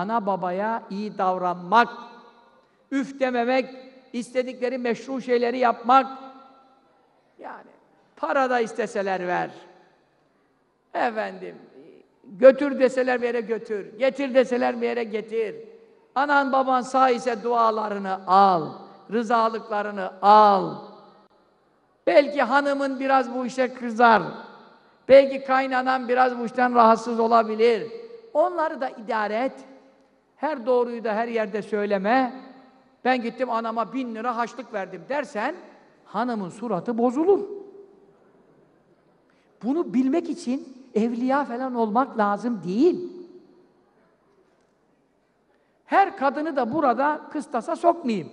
ana babaya iyi davranmak, üf dememek, istedikleri meşru şeyleri yapmak. Yani para da isteseler ver. Efendim, götür deseler bir yere götür, getir deseler bir yere getir. Anan baban sağ ise dualarını al, rızalıklarını al. Belki hanımın biraz bu işe kızar. Belki kaynanan biraz bu işten rahatsız olabilir. Onları da idare et. Her doğruyu da her yerde söyleme. Ben gittim anama bin lira haçlık verdim dersen hanımın suratı bozulur. Bunu bilmek için evliya falan olmak lazım değil. Her kadını da burada kıstasa sokmayayım.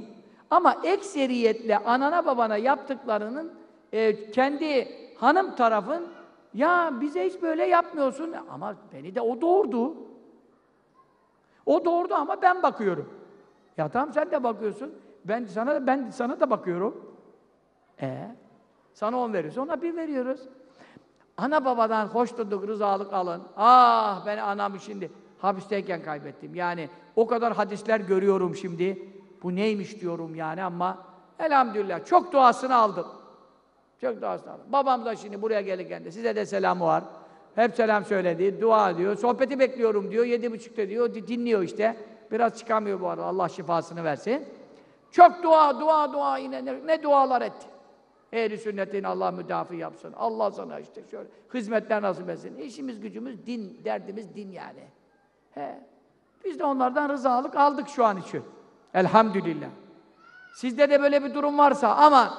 Ama ekseriyetle anana babana yaptıklarının e, kendi hanım tarafın ya bize hiç böyle yapmıyorsun ama beni de o doğurdu. O doğurdu ama ben bakıyorum. Ya tamam sen de bakıyorsun. Ben sana ben sana da bakıyorum. E sana on veriyorsun, ona bir veriyoruz. Ana babadan hoşnutluk, rızalık alın. Ah ben anamı şimdi hapisteyken kaybettim. Yani o kadar hadisler görüyorum şimdi. Bu neymiş diyorum yani ama elhamdülillah çok duasını aldım. Çok duasını aldım. Babam da şimdi buraya gelirken de size de selamı var. Hep selam söyledi, dua diyor. Sohbeti bekliyorum diyor. Yedi buçukta diyor. Dinliyor işte. Biraz çıkamıyor bu arada. Allah şifasını versin. Çok dua, dua, dua yine ne, ne dualar etti. Ehli sünnetin Allah müdafi yapsın. Allah sana işte şöyle hizmetler nasip etsin. İşimiz gücümüz din, derdimiz din yani. He. Biz de onlardan rızalık aldık şu an için. Elhamdülillah. Sizde de böyle bir durum varsa ama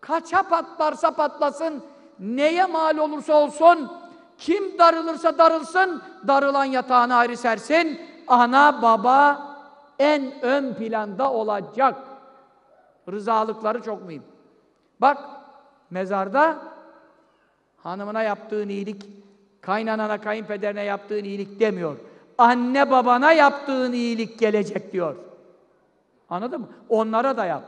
kaça patlarsa patlasın, neye mal olursa olsun, kim darılırsa darılsın, darılan yatağına ayrı sersin, ana baba en ön planda olacak. Rızalıkları çok mühim. Bak, mezarda hanımına yaptığın iyilik, kaynanana, kayınpederine yaptığın iyilik demiyor. Anne babana yaptığın iyilik gelecek diyor. Anladın mı? Onlara da yap.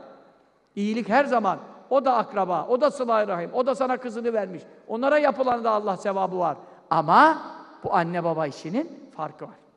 İyilik her zaman. O da akraba, o da sıla rahim, o da sana kızını vermiş. Onlara yapılan da Allah sevabı var. Ama bu anne baba işinin farkı var.